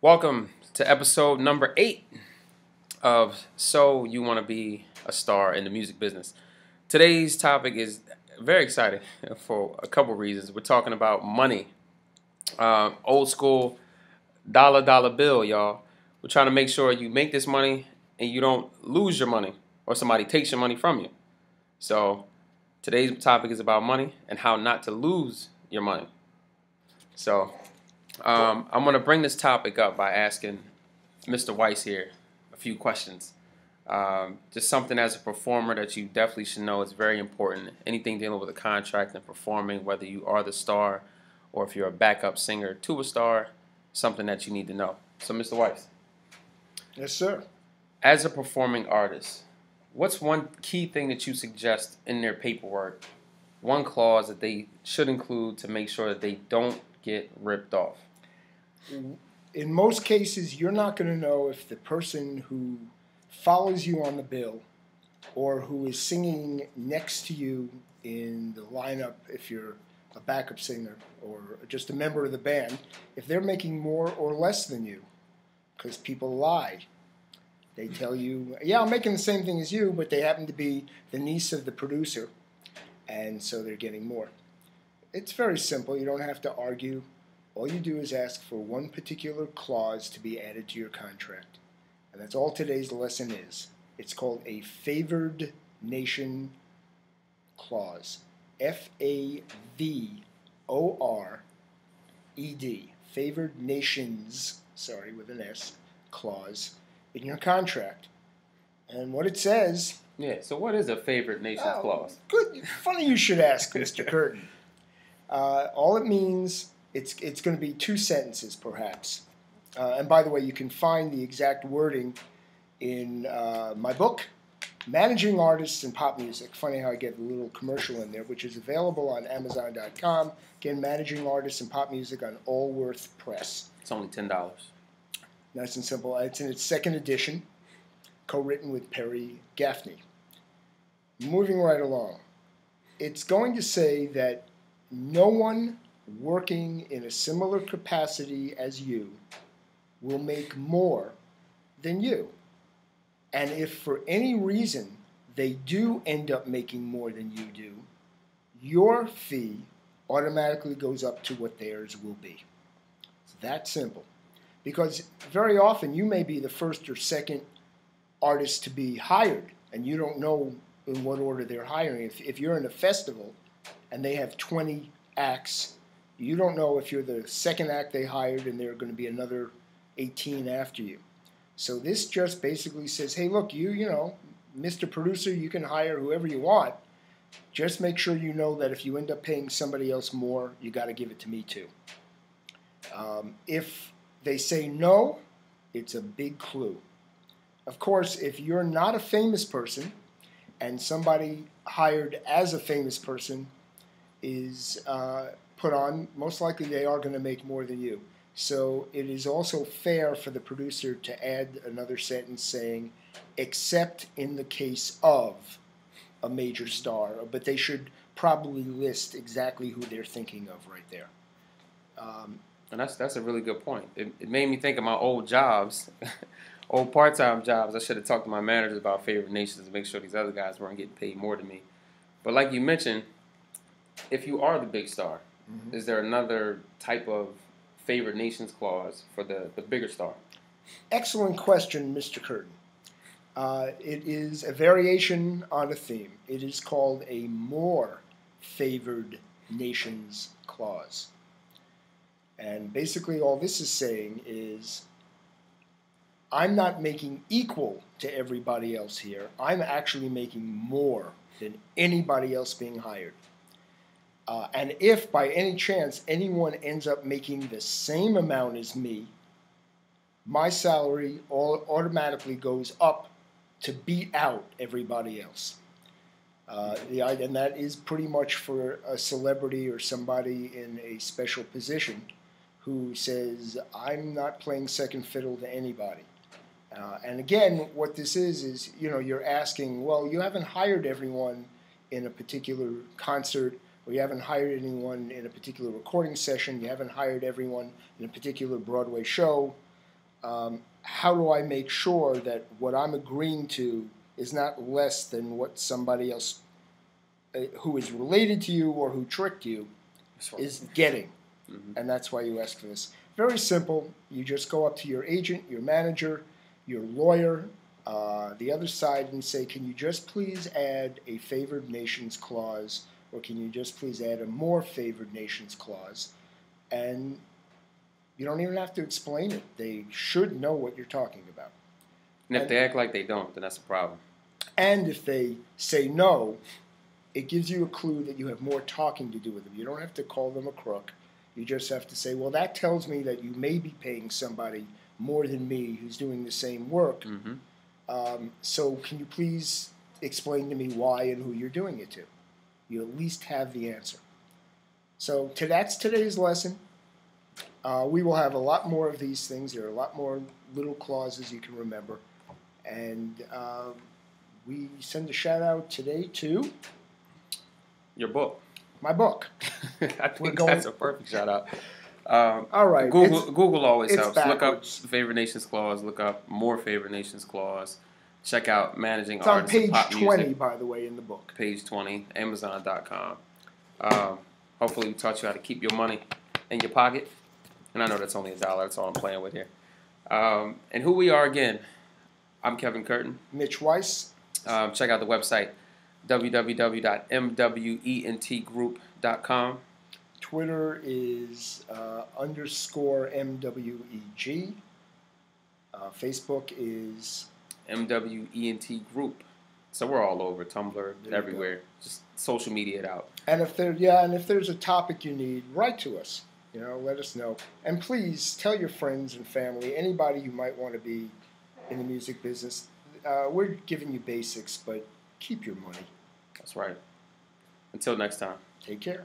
Welcome to episode number eight of So You Want to Be a Star in the Music Business. Today's topic is very exciting for a couple reasons. We're talking about money, uh, old school dollar dollar bill, y'all. We're trying to make sure you make this money and you don't lose your money or somebody takes your money from you. So today's topic is about money and how not to lose your money. So um, I'm going to bring this topic up by asking Mr. Weiss here a few questions. Um, just something as a performer that you definitely should know is very important. Anything dealing with a contract and performing, whether you are the star or if you're a backup singer to a star, something that you need to know. So, Mr. Weiss. Yes, sir. As a performing artist, what's one key thing that you suggest in their paperwork, one clause that they should include to make sure that they don't get ripped off? In most cases, you're not going to know if the person who follows you on the bill or who is singing next to you in the lineup, if you're a backup singer or just a member of the band, if they're making more or less than you, because people lie. They tell you, yeah, I'm making the same thing as you, but they happen to be the niece of the producer, and so they're getting more. It's very simple. You don't have to argue. All you do is ask for one particular clause to be added to your contract. And that's all today's lesson is. It's called a favored nation clause. F A V O R E D. Favored nations, sorry, with an S, clause in your contract. And what it says. Yeah, so what is a favored nation oh, clause? Good. Funny you should ask, Mr. Curtain. Uh, all it means, it's, it's going to be two sentences perhaps. Uh, and by the way, you can find the exact wording in uh, my book, Managing Artists in Pop Music. Funny how I get a little commercial in there, which is available on Amazon.com. Again, Managing Artists in Pop Music on Allworth Press. It's only ten dollars. Nice and simple. It's in its second edition, co-written with Perry Gaffney. Moving right along, it's going to say that no one working in a similar capacity as you will make more than you. And if for any reason they do end up making more than you do, your fee automatically goes up to what theirs will be. It's that simple. Because very often you may be the first or second artist to be hired, and you don't know in what order they're hiring. If, if you're in a festival and they have 20 acts, you don't know if you're the second act they hired and there are going to be another 18 after you. So this just basically says, hey, look, you, you know, Mr. Producer, you can hire whoever you want. Just make sure you know that if you end up paying somebody else more, you got to give it to me too. Um, if they say no, it's a big clue. Of course, if you're not a famous person and somebody hired as a famous person is uh, put on, most likely they are going to make more than you. So it is also fair for the producer to add another sentence saying, except in the case of a major star, but they should probably list exactly who they're thinking of right there. Um, and that's that's a really good point. It, it made me think of my old jobs, old part-time jobs. I should have talked to my managers about favorite nations to make sure these other guys weren't getting paid more than me. But like you mentioned, if you are the big star, mm-hmm. is there another type of favored nations clause for the, the bigger star? Excellent question, Mr. Curtain. Uh, it is a variation on a theme. It is called a more favored nations clause. And basically, all this is saying is I'm not making equal to everybody else here. I'm actually making more than anybody else being hired. Uh, and if by any chance anyone ends up making the same amount as me, my salary all automatically goes up to beat out everybody else. Uh, the, and that is pretty much for a celebrity or somebody in a special position who says, I'm not playing second fiddle to anybody. Uh, and again, what this is, is, you know, you're asking, well, you haven't hired everyone in a particular concert or you haven't hired anyone in a particular recording session, you haven't hired everyone in a particular Broadway show. um, how do I make sure that what I'm agreeing to is not less than what somebody else uh, who is related to you or who tricked you is getting? Mhm. And that's why you ask for this. Very simple. You just go up to your agent, your manager, your lawyer, uh, the other side, and say, Can you just please add a favored nations clause, or can you just please add a more favored nations clause? And you don't even have to explain it. They should know what you're talking about. And if they act like they don't, then that's a problem. And if they say no, it gives you a clue that you have more talking to do with them. You don't have to call them a crook. You just have to say, well, that tells me that you may be paying somebody more than me who's doing the same work. hmm Um, so can you please explain to me why and who you're doing it to? You at least have the answer. So to, that's today's lesson. Uh, we will have a lot more of these things. There are a lot more little clauses you can remember. And uh, we send a shout out today to Your book. my book. I think going- that's a perfect shout out. Um, All right. Google Google always helps. Look up backwards. favorite nations clause. Look up more favorite nations clause. Check out managing It's on artists of page pop 20, music. by the way, in the book. Page twenty. Amazon.com. Um, hopefully, we taught you how to keep your money in your pocket. And I know that's only a dollar. That's all I'm playing with here. Um, and who we are again. I'm Kevin Curtain. Mitch Weiss, Um, check out the website www.mwentgroup.com. Twitter is uh, underscore MWEG. Uh, Facebook is MWENT Group. So we're all over Tumblr, There everywhere. Just social media it out. And if there, yeah, and if there's a topic you need, write to us. You know, let us know. And please tell your friends and family, anybody you might want to be in the music business. Uh, we're giving you basics, but keep your money. That's right. Until next time. Take care.